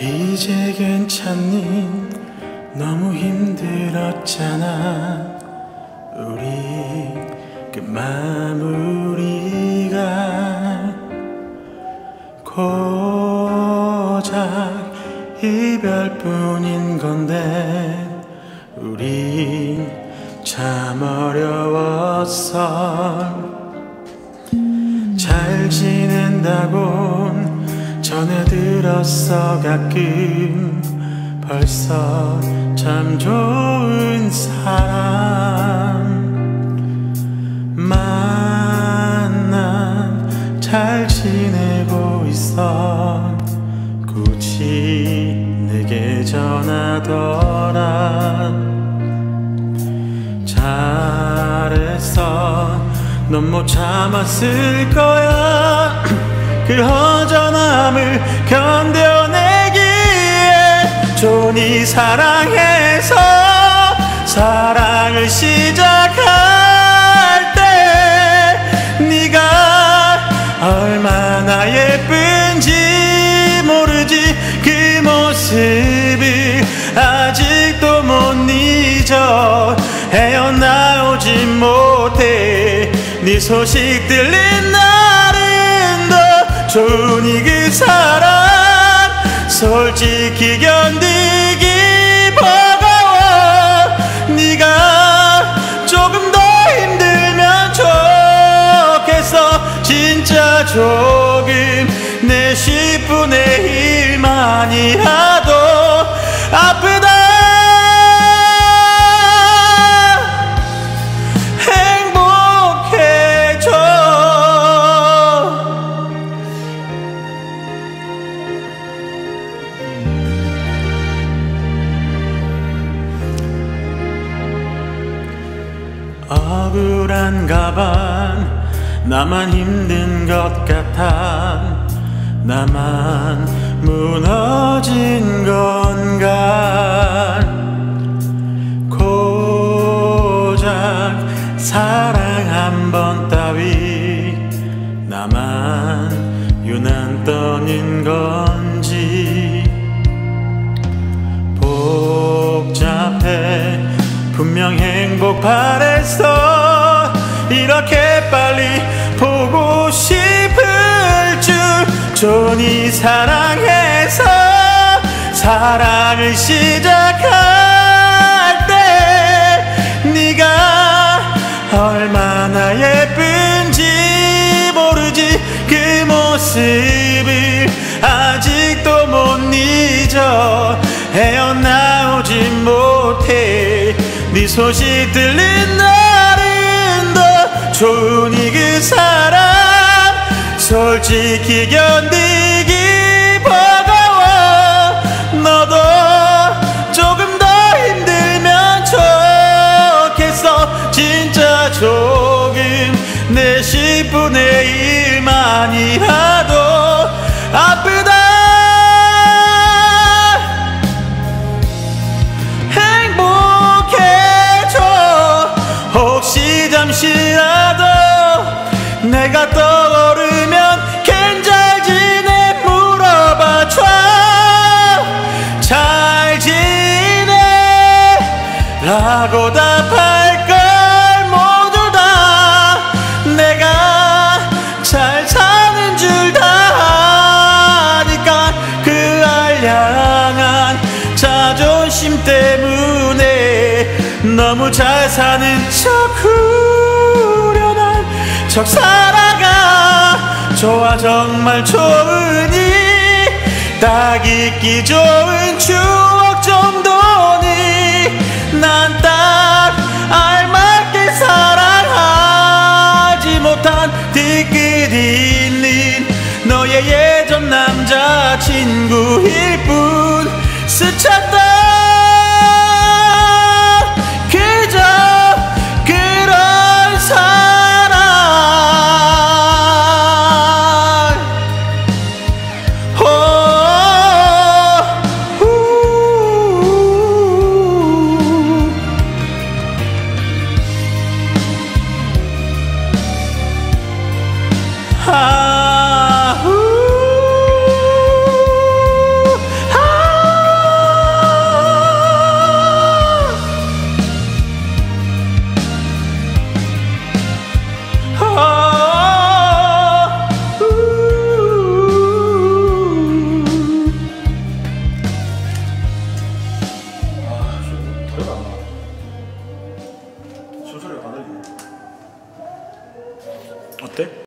이제 괜찮니? 너무 힘들었잖아. 우리 그 마무리가 고작 이별뿐인 건데 우리 참 어려웠어. 잘 지낸다곤 전해 들었어 가끔 벌써 참 좋은 사람. 만남 잘 지내고 있어. 굳이 내게 전하더라 잘했어 넌 못 참았을 거야. 그 허전 함을 견뎌내기에 존이 사랑해서 사랑을 시작할 때 네가 얼마나 예쁜지 모르지. 그 모습을 아직도 못 잊어 헤어나오지 못해. 네 소식 들린 날은 더 좋으니 그 사람 솔직히 견디기 버거워. 네가 조금 더 힘들면 좋겠어. 진짜 조금 내 10분의 1만이라 억울한 가방 나만 힘든 것 같아. 나만 무너진 건가. 고작 사랑 한 번 따위. 나만 유난 떠는 건지. 복잡해. 분명 행복 바랬어 존이 사랑해서 사랑을 시작할 때 네가 얼마나 예쁜지 모르지. 그 모습을 아직도 못 잊어 헤어나오지 못해. 네 소식 들린 날은 더 좋으니 그 사람 솔직히 견디 라고 답할 걸 모두 다 내가 잘 사는 줄 다 아니까 그 알량한 자존심 때문에 너무 잘 사는 척 후련한 척 살아가. 좋아 정말 좋으니 딱 잊기 좋은 추억 정도니 난 딱 뒤끝 있는 너의 예전 남자친구일 뿐 스쳤다 아,